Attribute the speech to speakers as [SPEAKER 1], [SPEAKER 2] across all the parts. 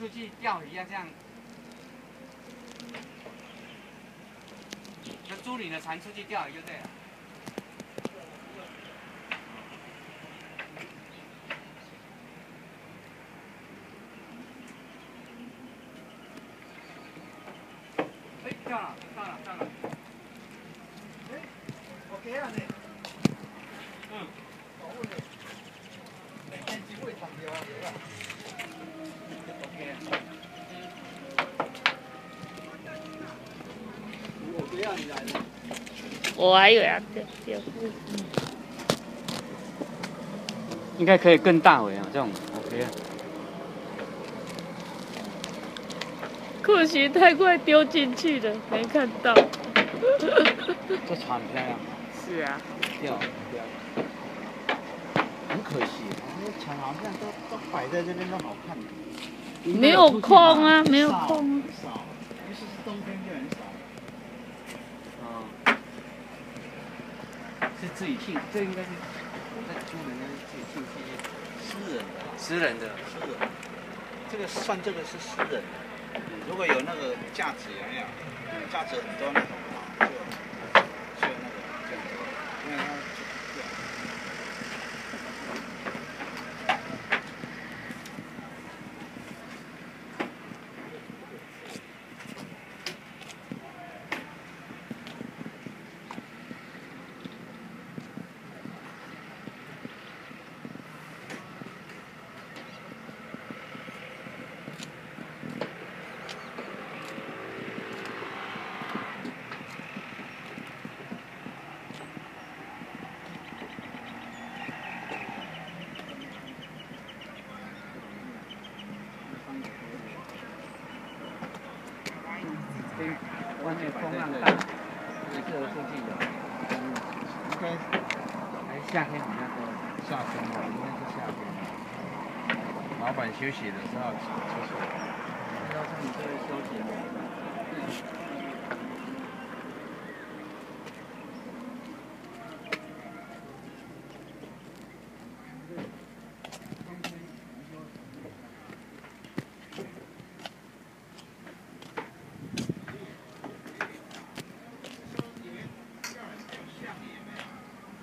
[SPEAKER 1] 出去钓鱼啊这样，就租你的船出去钓鱼就对了。哎，到了，到了，到了。
[SPEAKER 2] OK 啊你，我
[SPEAKER 3] 还以为要丢丢。
[SPEAKER 1] 应该可以更大尾啊，这种 OK 啊。
[SPEAKER 3] 可惜太快丢进去了，没看到。
[SPEAKER 1] 这船很漂亮，
[SPEAKER 3] 是啊，
[SPEAKER 1] 钓钓。
[SPEAKER 2] 很可惜，那船好像都都摆在这边都好看的，
[SPEAKER 3] 没有空啊，没有空啊。
[SPEAKER 2] 少，尤其是冬天就很少。
[SPEAKER 1] 哦。是自己姓，这应该是我在租的，应该是自己姓是
[SPEAKER 2] 私人的，
[SPEAKER 1] 私人的。
[SPEAKER 2] 私人的，这个算这个是私人的。如果有那个价值有没有？价值很多那种啊，就就那个这样，因为它就这样。
[SPEAKER 1] 跟外面风浪大，这个附近有，
[SPEAKER 2] 应该
[SPEAKER 1] 还夏天比较多
[SPEAKER 2] 夏天吧，应该是夏天。老板休息的时候出去。
[SPEAKER 1] 要上你这里休息。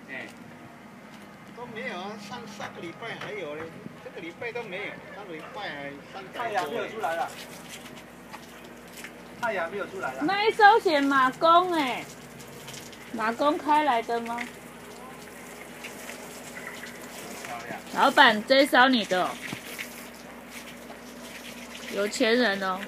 [SPEAKER 1] 哎，
[SPEAKER 2] 都没有啊，上上个礼拜还有嘞，这个礼拜都没有，上个礼拜还三
[SPEAKER 4] 太阳没有出来了，太阳没有出来了。
[SPEAKER 3] 那一艘写马公哎，马公开来的吗？老板，这一艘你的、哦，有钱人哦。